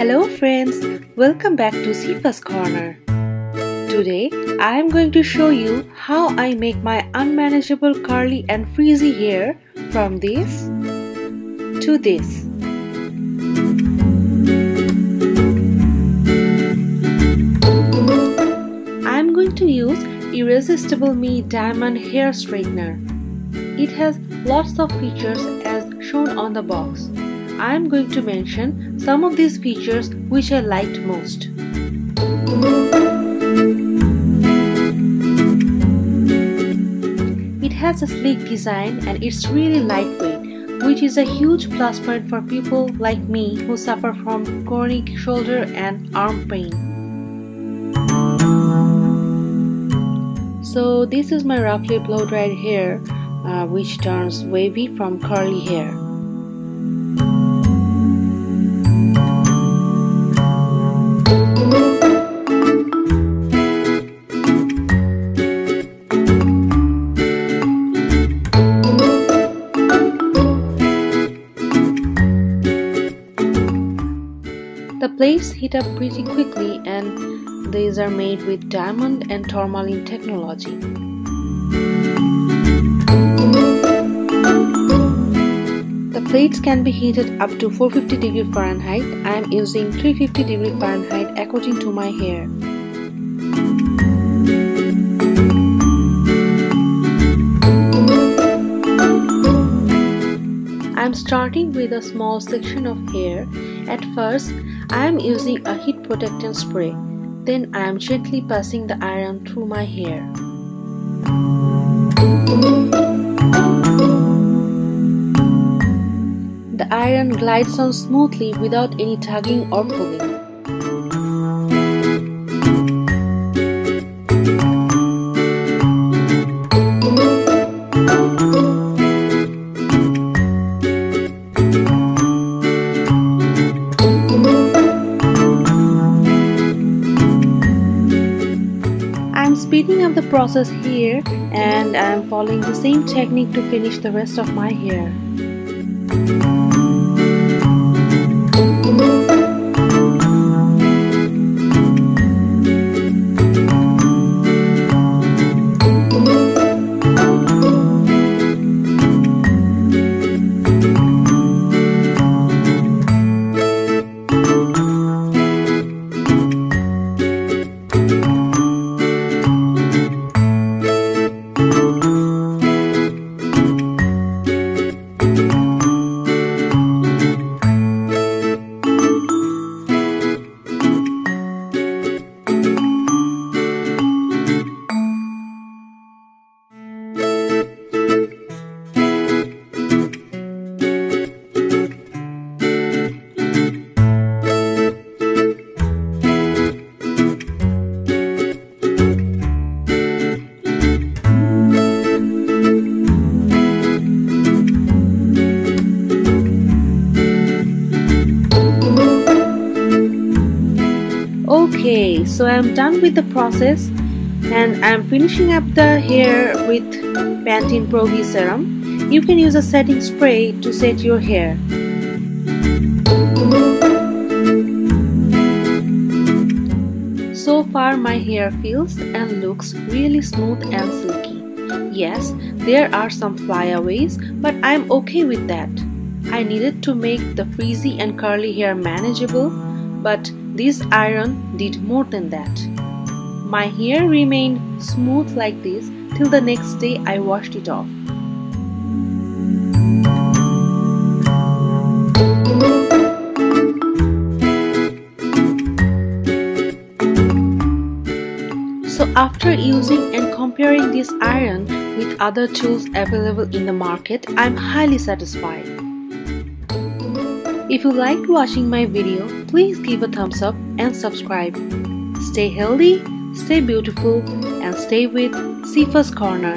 Hello friends, welcome back to Sifa's Corner. Today I am going to show you how I make my unmanageable curly and frizzy hair from this to this. I am going to use Irresistible Me Diamond Hair Straightener. It has lots of features as shown on the box. I am going to mention some of these features which I liked most. It has a sleek design and it's really lightweight, which is a huge plus point for people like me who suffer from chronic shoulder and arm pain. So this is my roughly blow dried hair uh, which turns wavy from curly hair. Plates heat up pretty quickly and these are made with diamond and tourmaline technology. The plates can be heated up to 450 degree Fahrenheit. I am using 350 degree Fahrenheit according to my hair. I am starting with a small section of hair. At first, I am using a heat protectant spray. Then I am gently passing the iron through my hair. The iron glides on smoothly without any tugging or pulling. Speeding up the process here and I'm following the same technique to finish the rest of my hair. So I'm done with the process and I'm finishing up the hair with Pantene Pro V Serum. You can use a setting spray to set your hair. So far my hair feels and looks really smooth and silky. Yes, there are some flyaways, but I'm okay with that. I needed to make the frizzy and curly hair manageable, but this iron did more than that. My hair remained smooth like this till the next day I washed it off. So after using and comparing this iron with other tools available in the market, I'm highly satisfied. If you liked watching my video, please give a thumbs up and subscribe. Stay healthy, stay beautiful and stay with Sifa's Corner.